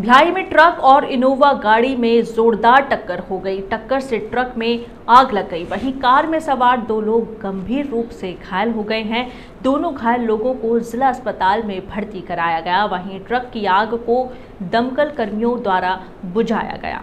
भिलाई में ट्रक और इनोवा गाड़ी में जोरदार टक्कर हो गई। टक्कर से ट्रक में आग लग गई। वहीं कार में सवार दो लोग गंभीर रूप से घायल हो गए हैं। दोनों घायल लोगों को जिला अस्पताल में भर्ती कराया गया। वहीं ट्रक की आग को दमकल कर्मियों द्वारा बुझाया गया।